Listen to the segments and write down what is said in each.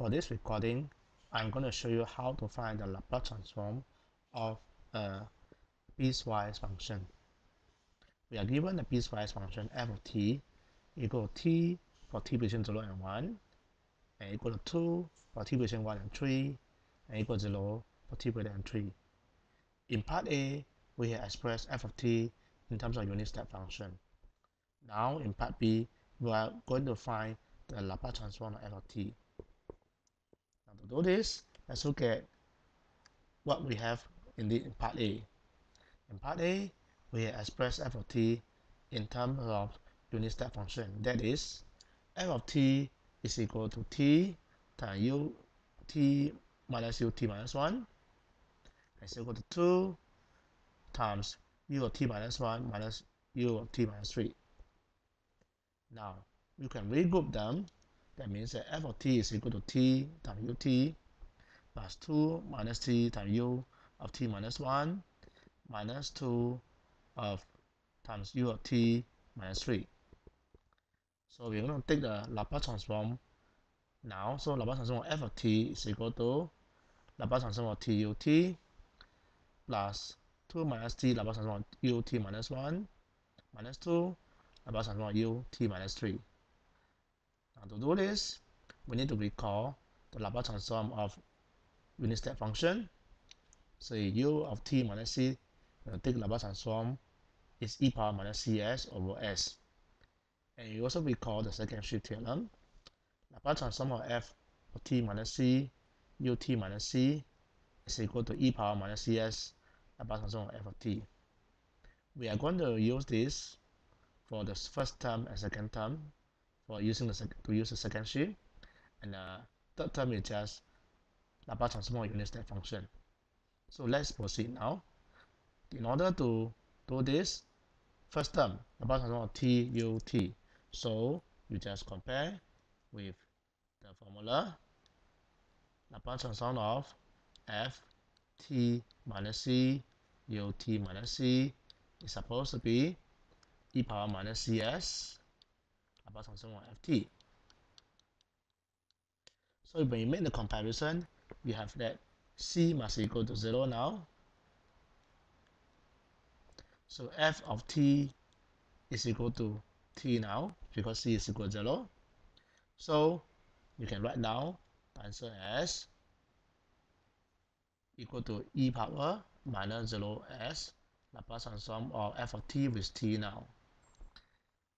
for this recording, I'm going to show you how to find the Laplace transform of a piecewise function. We are given a piecewise function f of t equal to t for t between 0 and 1, and equal to 2 for t between 1 and 3, and equal to 0 for t greater than 3. In part A, we have expressed f of t in terms of unit step function. Now in part B, we are going to find the Laplace transform of f of t. To do this, let's look at what we have in part A. In part A, we express f of t in terms of unit step function. That is, f of t is equal to t times u t minus u t minus 1 is equal to 2 times u of t minus 1 minus u of t minus 3. Now, you can regroup them. That means that f of t is equal to t times ut plus 2 minus t times u of t minus 1 minus 2 of times u of t minus 3. So we're going to take the Laplace transform now. So Laplace transform of f of t is equal to Laplace transform of t ut plus 2 minus t Laplace transform of ut minus 1 minus 2 Laplace transform of ut minus 3. To do this, we need to recall the Laplace transform of unit step function. So u of t minus c, when you take Laplace transform, is e power minus cs over s. And you also recall the second shift theorem. Laplace transform of f of t minus c ut minus c is equal to e power minus cs Laplace transform of f of t. We are going to use this for the first term and second term for using the to use the second shift, and the third term is just Laplace transform unit step function. So let's proceed now. In order to do this, first term Laplace transform of t u t. So you just compare with the formula Laplace transform of f t minus c u t minus c is supposed to be e power minus cs Laplace transform of ft. So when you make the comparison, we have that c must equal to 0 now. So f of t is equal to t now because c is equal to 0. So you can write down answer as equal to e power minus 0s Laplace transform of f of t with t now.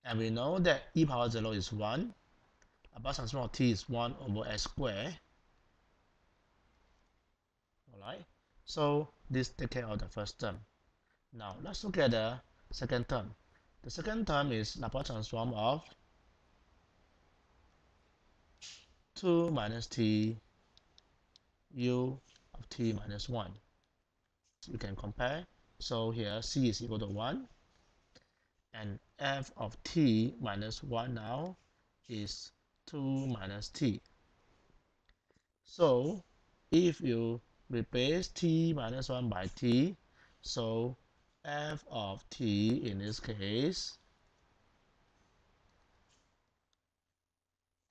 And we know that e power 0 is 1. Laplace transform of t is 1 over s squared. Alright, so this take care of the first term. Now let's look at the second term. The second term is Laplace transform of 2 minus t u of t minus 1. So you can compare. So here c is equal to 1 and f of t minus 1 now is 2 minus t. So if you replace t minus 1 by t, so f of t in this case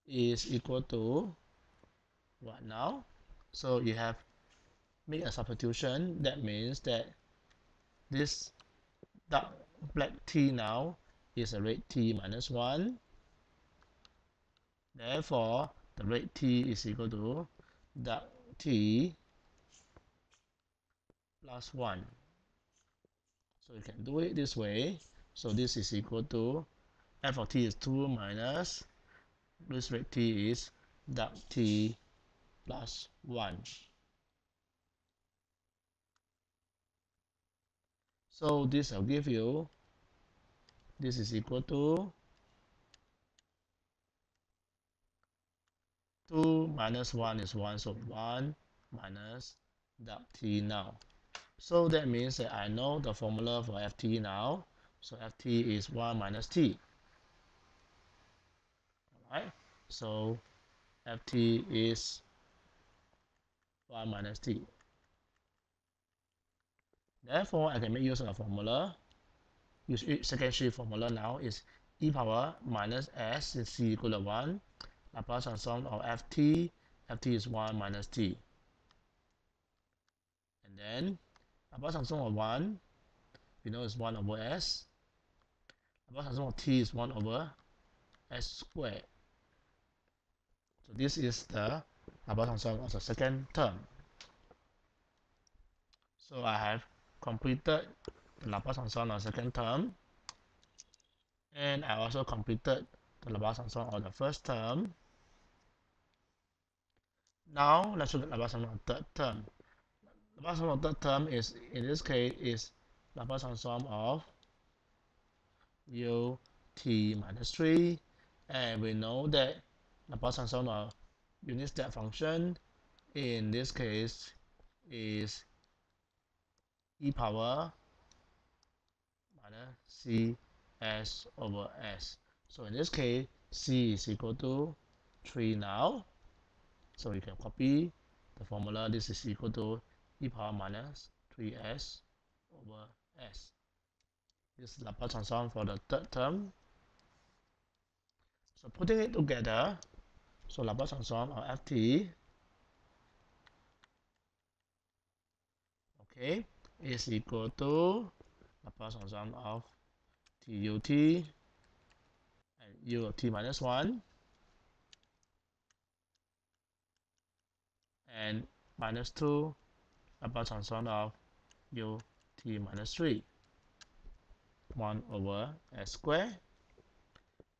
is equal to what now? So you have made a substitution. That means that this dark black t now is a red t minus 1. Therefore, the red t is equal to dark t plus 1. So you can do it this way. So this is equal to f of t is 2 minus this red t is dark t plus 1. So this I'll give you. This is equal to 2 minus 1 is 1 so 1 minus dark t now. So that means that I know the formula for ft now. So ft is 1 minus t. Alright? So ft is 1 minus t therefore I can make use of the formula use second shift formula now is e power minus s is c equal to 1 Laplace transform of ft ft is 1 minus t. And then Laplace transform of 1, we know is 1 over s. Laplace transform of t is 1 over s squared. So this is the Laplace transform of the second term. So I have completed the Laplace transform of the second term. And I also completed the Laplace transform of the first term. Now let's look at Laplace transform of the third term. Laplace transform of the third term is in this case is Laplace transform of u t minus 3 and we know that Laplace transform of unit step function in this case is e power minus c s over s. So in this case, c is equal to 3 now. So you can copy the formula. This is equal to e power minus 3s over s. This is Laplace transform for the third term. So putting it together, so Laplace transform of ft okay is equal to Laplace transform of tut and u of t minus 1 and minus 2 Laplace transform of u t minus 3 1 over s squared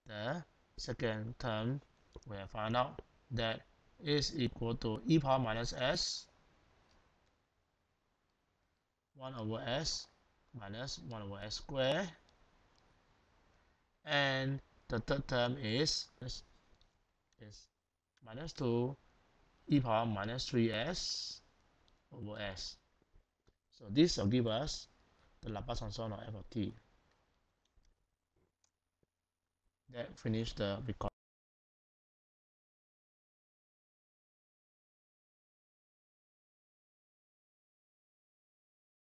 the second term we have found out that is equal to e power minus s 1 over s minus 1 over s squared and the third term is, is, is minus 2 e power minus 3s over s. So this will give us the Laplace transform of f of t. That finished the record.